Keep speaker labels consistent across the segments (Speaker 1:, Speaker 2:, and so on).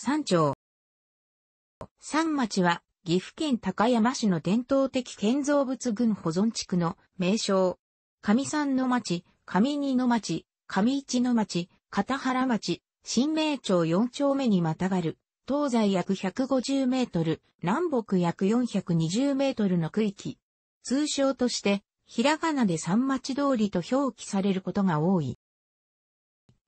Speaker 1: 山町。山町は岐阜県高山市の伝統的建造物群保存地区の名称。上山の町、上二の町、上一の町、片原町、新名町4丁目にまたがる、東西約150メートル、南北約420メートルの区域。通称として、ひらがなで三町通りと表記されることが多い。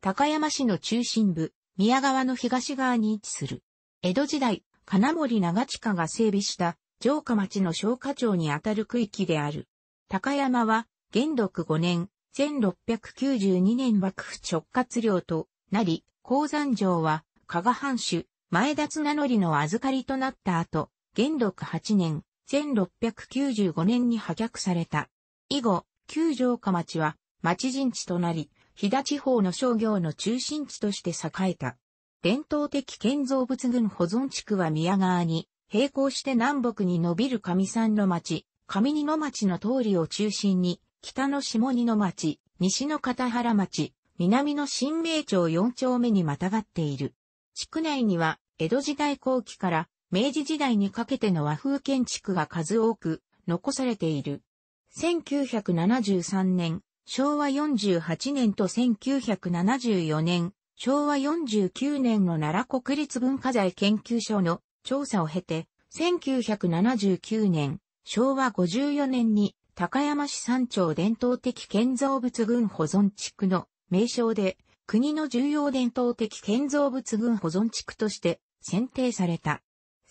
Speaker 1: 高山市の中心部、宮川の東側に位置する。江戸時代、金森長近が整備した城下町の消火町にあたる区域である。高山は、元禄5年、1692年幕府直轄領となり、鉱山城は、加賀藩主、前田綱則の預かりとなった後、元禄8年、1695年に破却された。以後、旧城下町は、町陣地となり、飛騨地方の商業の中心地として栄えた。伝統的建造物群保存地区は宮川に、並行して南北に伸びる上山の町、上二の町の通りを中心に、北の下二の町、西の片原町、南の新名町四丁目にまたがっている。地区内には、江戸時代後期から明治時代にかけての和風建築が数多く残されている。1973年、昭和48年と1974年、昭和49年の奈良国立文化財研究所の調査を経て、1979年、昭和54年に高山市山頂伝統的建造物群保存地区の名称で国の重要伝統的建造物群保存地区として選定された。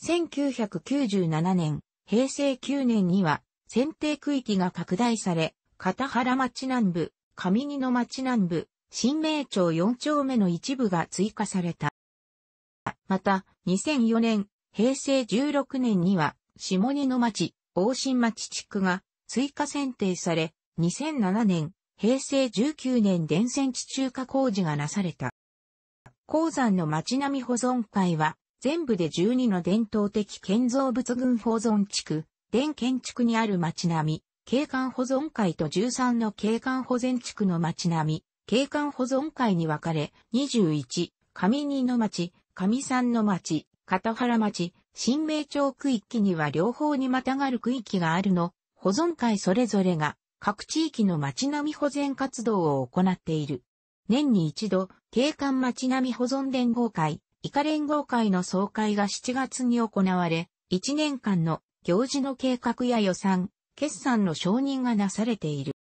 Speaker 1: 1997年、平成9年には選定区域が拡大され、片原町南部、上二の町南部、新名町4丁目の一部が追加された。また、2004年、平成16年には、下二の町、大新町地区が追加選定され、2007年、平成19年電線地中化工事がなされた。鉱山の町並み保存会は、全部で12の伝統的建造物群保存地区、電建築にある町並み、景観保存会と13の景観保全地区の町並み、景観保存会に分かれ、21、上二の町、上三の町、片原町、新名町区域には両方にまたがる区域があるの、保存会それぞれが各地域の町並み保全活動を行っている。年に一度、景観町並み保存連合会、以下連合会の総会が7月に行われ、1年間の行事の計画や予算、決算の承認がなされている。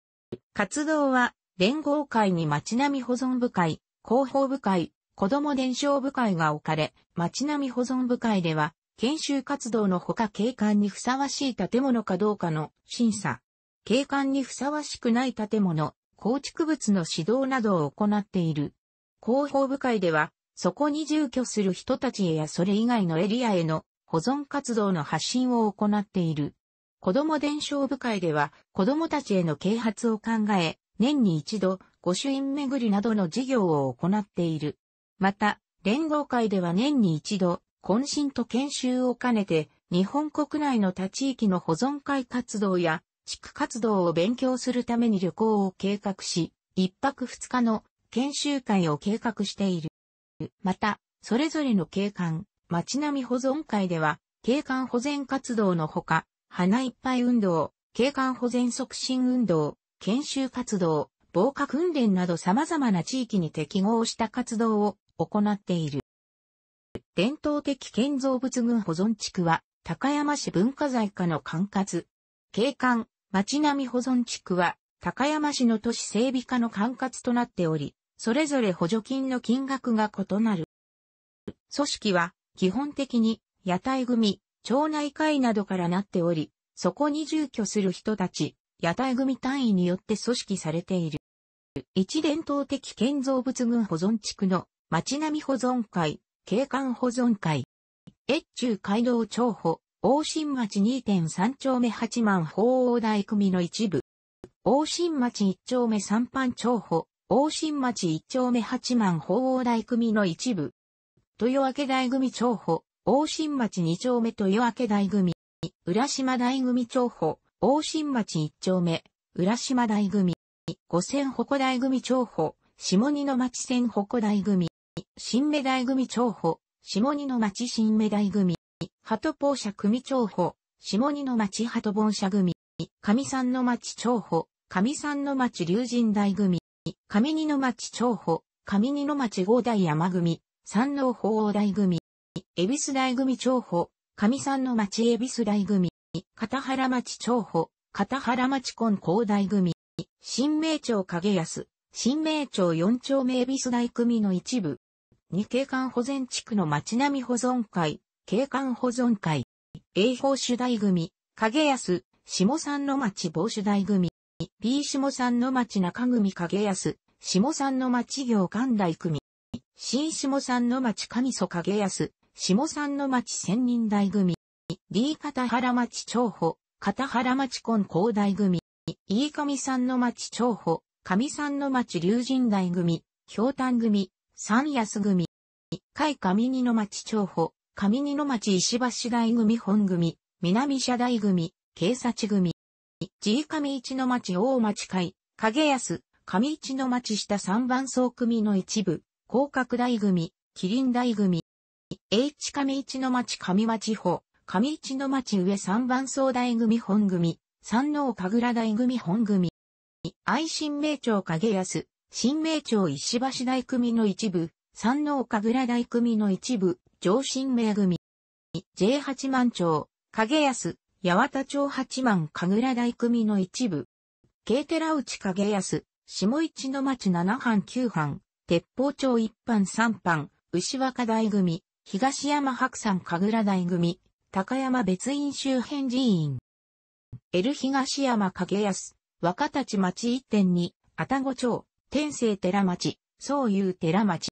Speaker 1: 活動は、連合会に町並み保存部会、広報部会、子供伝承部会が置かれ、町並み保存部会では、研修活動のほか景観にふさわしい建物かどうかの審査、景観にふさわしくない建物、構築物の指導などを行っている。広報部会では、そこに住居する人たちへやそれ以外のエリアへの保存活動の発信を行っている。子供伝承部会では子供たちへの啓発を考え、年に一度、御朱印巡りなどの事業を行っている。また、連合会では年に一度、懇親と研修を兼ねて、日本国内の他地域の保存会活動や、地区活動を勉強するために旅行を計画し、一泊二日の研修会を計画している。また、それぞれの景観、町並み保存会では、景観保全活動のほか、花いっぱい運動、景観保全促進運動、研修活動、防火訓練など様々な地域に適合した活動を行っている。伝統的建造物群保存地区は、高山市文化財課の管轄。景観、町並み保存地区は、高山市の都市整備課の管轄となっており、それぞれ補助金の金額が異なる。組織は、基本的に、屋台組、町内会などからなっており、そこに住居する人たち、屋台組単位によって組織されている。一伝統的建造物群保存地区の町並み保存会、景観保存会、越中街道町保、大新町2.3丁目八万法王台組の一部、大新町1丁目三番町保、大新町1丁目八万法王台組の一部、豊明台組町保、大新町二丁目豊明台組、浦島台組町保、大新町一丁目、浦島台組、五千鉾台組町保、下二の町線鉾台組、新目台組町保、下二の町新目大組。鳩ポー社組長補。下二の町鳩本社組。上三の町長補。上三の町龍神大組。上二の町長補。上二の町五大山組。三能法王大組。恵比寿大組長補。上三の町恵比寿大組。片原町長補。片原町根高大組。新名町影安。新名町四丁目恵比寿大組の一部。二景観保全地区の町並み保存会、景観保存会、栄宝主大組、影安、下山の町防主大組、B 下山の町中組影安、下山の町行関大組、新下山の町上曽影安、下山の町千人大組、D 片原町長保、片原町根高大組、飯上山の町長保、上山の町龍神大組、氷炭組、三安組、海上二の町長保、上二の町石橋大組本組、南社大組、警察組、G 上一の町大町会、影安、上一の町下三番層組の一部、広角大組、麒麟大組、H 上一の町上町保、上一の町上三番層大組本組、三能神楽大組本組、愛新名町影安、新名町石橋大組の一部、三能神楽大組の一部、上新名組。J8 万町、影安、八幡町八万神楽大組の一部。慶寺内影安、下市の町七班九班、鉄砲町一班三班、牛若大組、東山白山神楽大組、高山別院周辺寺院。L 東山影安、若立町一点に、愛宕町、天聖寺町、総友寺町。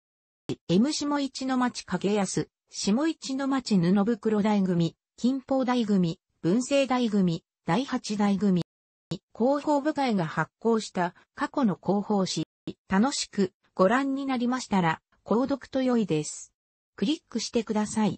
Speaker 1: M 下市の町影安、下市の町布袋大組、金峰大組、文政大組、第八大組。広報部会が発行した過去の広報誌、楽しくご覧になりましたら、購読と良いです。クリックしてください。